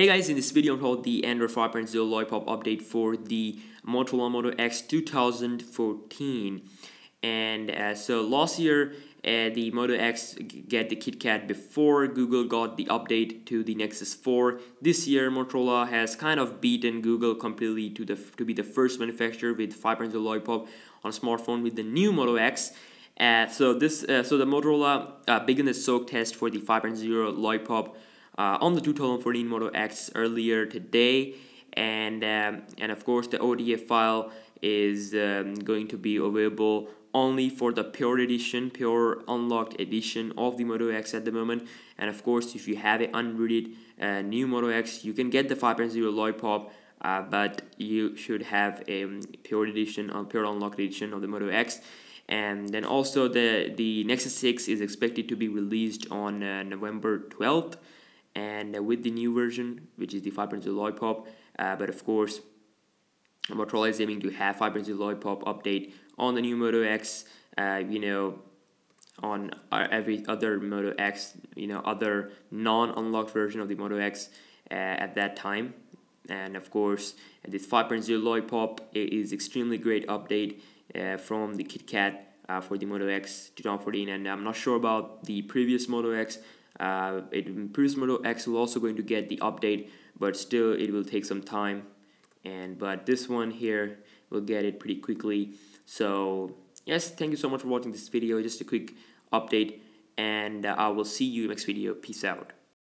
Hey guys, in this video I'm hold the Android 5.0 Lollipop update for the Motorola Moto X 2014 and uh, so last year uh, the Moto X get the KitKat before Google got the update to the Nexus 4. This year Motorola has kind of beaten Google completely to the to be the first manufacturer with 5.0 Lollipop on a smartphone with the new Moto X. Uh, so this uh, so the Motorola uh, began the soak test for the 5.0 Lollipop uh, on the 2014 Moto X earlier today. And um, and of course the ODF file is um, going to be available only for the pure edition pure unlocked edition of the Moto X at the moment. And of course if you have an unrooted uh, new Moto X you can get the 5.0 Lollipop uh, but you should have a um, pure edition or pure unlocked edition of the Moto X. And then also the the Nexus 6 is expected to be released on uh, November 12th and uh, with the new version which is the 5.0 lollipop uh, but of course Motorola is aiming to have 5.0 lollipop update on the new Moto X uh, you know on every other Moto X you know other non-unlocked version of the Moto X uh, at that time. And of course this 5.0 lollipop is extremely great update uh, from the KitKat uh, for the Moto X 2014 and I'm not sure about the previous Moto X uh, it, previous Moto X will also going to get the update, but still it will take some time. And but this one here will get it pretty quickly. So yes, thank you so much for watching this video. Just a quick update, and uh, I will see you next video. Peace out.